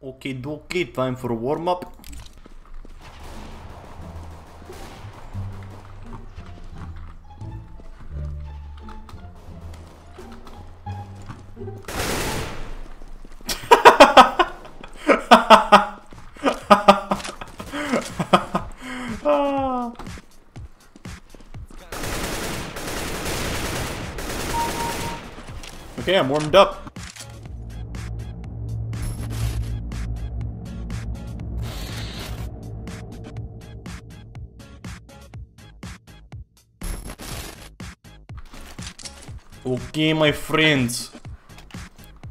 Okay, okay, time for a warm up. Okay, I'm warmed up. Okay, my friends.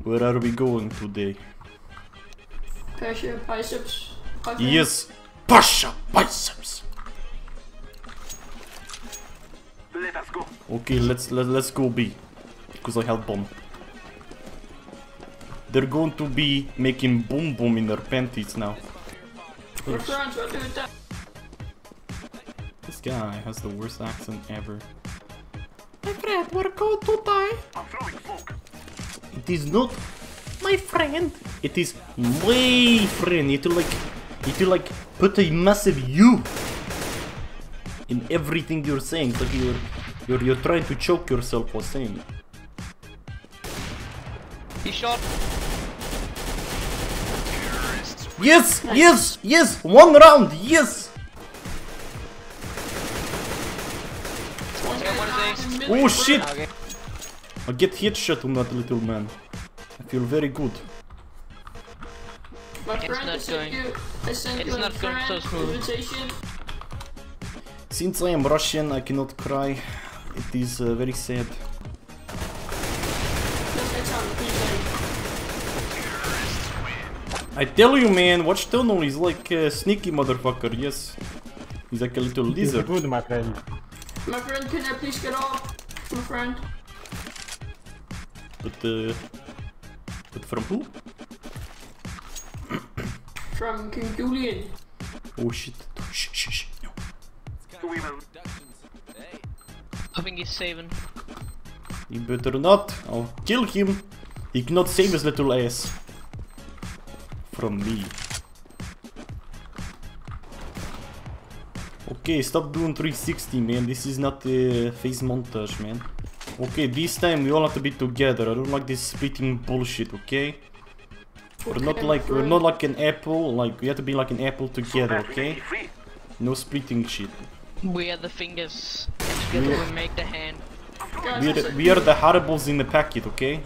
Where are we going today? Pressure biceps. Fucking- Yes, Pasha biceps. Let us go. Okay, let's let, let's go B, because I have bomb. They're going to be making boom boom in their panties now. We're friends, what do that? This guy has the worst accent ever. Friend, we're going to die. I'm throwing smoke. It is not my friend. It is my friend. You to like, you to like put a massive U in everything you're saying. Like you're, you're, you're trying to choke yourself while saying it. He shot. Yes, yes, yes. One round. Yes. Oh shit. I get headshot on that little man. I feel very good. My It's friend, I not sent going- you, I sent it's you a not going friend so smooth. invitation. Since I am Russian, I cannot cry. It is uh, very sad. That's next time, please, I tell you, man, watch Tunnel. He's like a sneaky motherfucker. Yes, he's like a little It's lizard. good, my friend. My friend, can I please get off? My friend. But uh, but from who? From King Julian. Oh shit! Shh, shh, shh. No. I think he's saving. You better not. I'll kill him. He cannot save his little ass from me. Okay, stop doing 360, man. This is not a face montage, man. Okay, this time we all have to be together. I don't like this splitting bullshit, okay? We're not like we're not like an apple. Like we have to be like an apple together, okay? will be free. No splitting shit. We are the fingers. And together we make the hand. We are, like- we are the Haribo's in the packet, okay?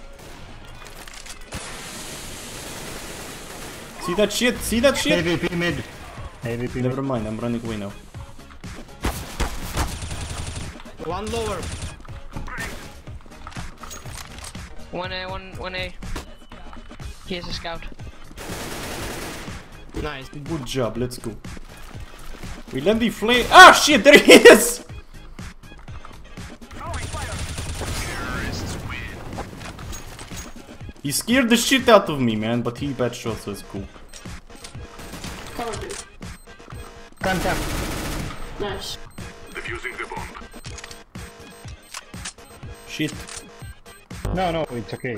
See that shit? See that shit? AVP mid. AVP mid. Never mind, I'm running away now. One lower. One A, one, one A. Here's a scout. Nice. Good job, let's go. We land the flame. Ah shit, there he is! He scared the shit out of me, man, but he bad shot, so it's cool. Cover me. Contact. Nice. Defusing the bomb. Shit. No, no, it's okay.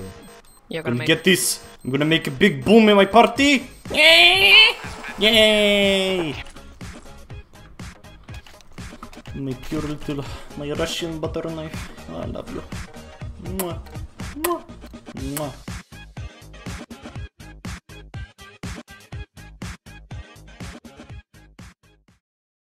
You're I'm gonna gonna make get this. I'm gonna make a big boom in my party. Yay! Yay! My pure little, my Russian butter knife. I love you. Mwah. Mwah. Mwah.